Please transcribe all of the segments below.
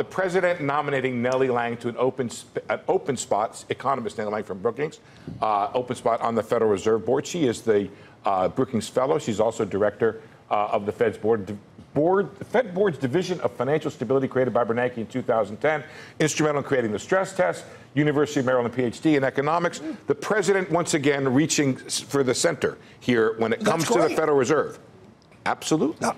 the president nominating Nellie Liang to an open, an open spot, economist Nellie Liang from Brookings, uh, open spot on the Federal Reserve Board. She is the uh, Brookings Fellow. She's also director uh, of the Fed's board. Board, the Fed Board's Division of Financial Stability, created by Bernanke in 2010, instrumental in creating the stress test. University of Maryland PhD in economics. The president once again reaching for the center here when it comes to the. Federal Reserve. Absolutely.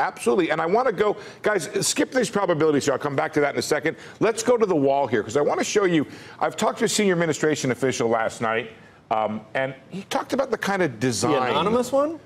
Absolutely. And I want to go, guys, skip these probabilities here. I'll come back to that in a second. Let's go to the wall here because I want to show you. I've talked to a senior administration official last night, um, and he talked about the kind of design. The anonymous one?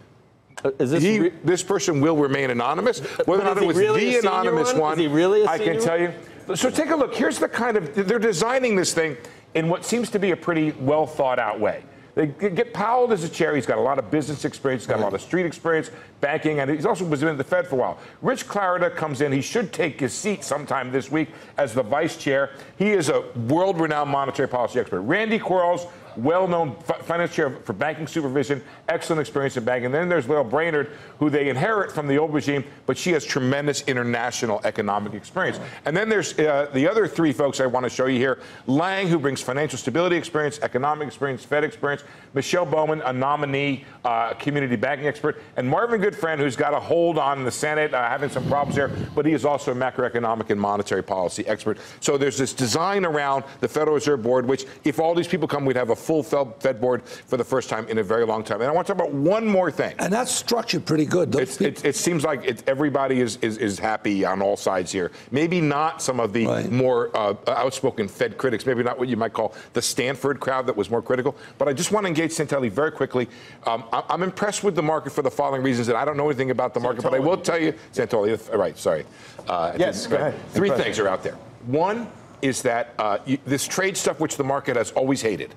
Uh, Is this He, this person will remain anonymous. Whether or not it was really the anonymous one? one, Is he really I can tell you. So take a look. Here's the kind of they're designing this thing in what seems to be a pretty well thought out way. They get Powell as a chair. He's got a lot of business experience. He's got a lot of street experience, banking, and he's also been in the Fed for a while. Rich Clarida comes in. He should take his seat sometime this week as the vice chair. He is a world-renowned monetary policy expert. Randy Quarles, well-known fi- finance chair for banking supervision, excellent experience in banking. Then there's Lael Brainerd, who they inherit from the old regime, but she has tremendous international economic experience. And then there's uh, the other three folks I want to show you here. Liang, who brings financial stability experience, economic experience, Fed experience. Michelle Bowman, a nominee uh, community banking expert. And Marvin Goodfriend, who's got a hold on the Senate, uh, having some problems there, but he is also a macroeconomic and monetary policy expert. So there's this design around the Federal Reserve Board, which, if all these people come, we'd have a full Fed board for the first time in a very long time. And I want to talk about one more thing. And that's structured pretty good. It, it seems like it, everybody is, is, is happy on all sides here. Maybe not some of the Right. more uh, outspoken Fed critics, maybe not what you might call the Stanford crowd that was more critical. But I just want to engage Santelli very quickly. Um, I, I'm impressed with the market for the following reasons, and I don't know anything about the market, but I will tell you, Santoli, right, sorry. Uh, Yes, go ahead. Three Impressive. things are out there. One is that uh, you, this trade stuff, which the market has always hated.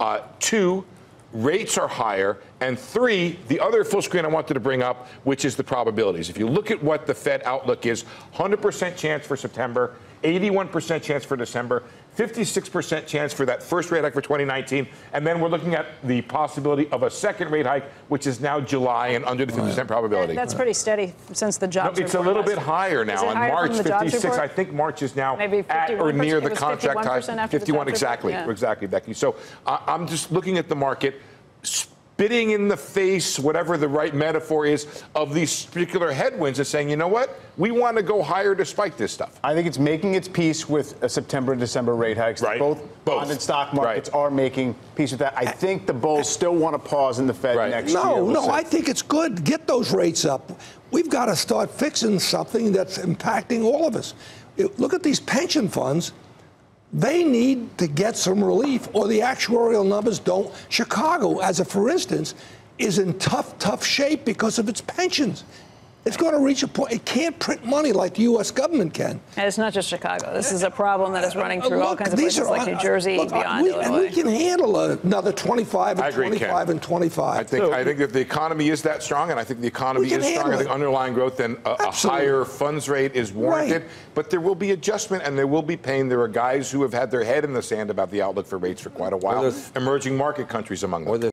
Uh, two, rates are higher. And three, the other full screen I wanted to bring up, which is the probabilities. If you look at what the Fed outlook is 100% chance for September, 81% chance for December, 56% chance for that first rate hike for 2019. And then we're looking at the possibility of a second rate hike, which is now July and under the 50% probability. That's pretty steady since the No, jobs it's a little bit higher now. it In March, from the jobs 56. I think March is now Maybe at or near the contract 51% high. after 51 report, exactly, yeah. exactly, Becky. So I I'm just looking at the market. Spitting in the face, whatever the right metaphor is, of these particular headwinds and saying, you know what? We want to go higher despite this stuff. I think it's making its peace with a September and December rate hikes. Right. Both, Both. bond and stock markets Right. are making peace with that. I think the bulls still want to pause in the Fed Right. next year. no, We'll no, see. I think it's good. Get those rates up. We've got to start fixing something that's impacting all of us. Look at these pension funds. They need to get some relief, or the actuarial numbers don't. Chicago, as a for instance, is in tough, tough shape because of its pensions. It's going to reach a point. It can't print money like the U.S. government can. And it's not just Chicago. This is a problem that is running through all Look, kinds of these places are- like New uh, Jersey, look, uh, beyond we, And we can handle another 25 and agree, Ken. 25 and 25. I think I think that the economy is that strong, and I think the economy is strong. I handle think underlying growth and a, a higher funds rate is warranted. Right. But there will be adjustment and there will be pain. There are guys who have had their head in the sand about the outlook for rates for quite a while. there's- Emerging market countries among them. Or the